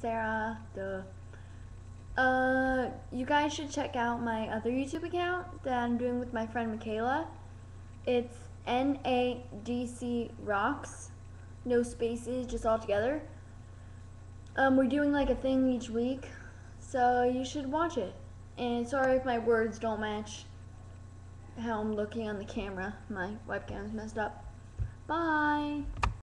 Sarah. Duh. Uh, you guys should check out my other YouTube account that I'm doing with my friend Michaela. It's NADC Rocks, no spaces, just all together. Um, we're doing like a thing each week, so you should watch it. And sorry if my words don't match how I'm looking on the camera. My webcam's messed up. Bye.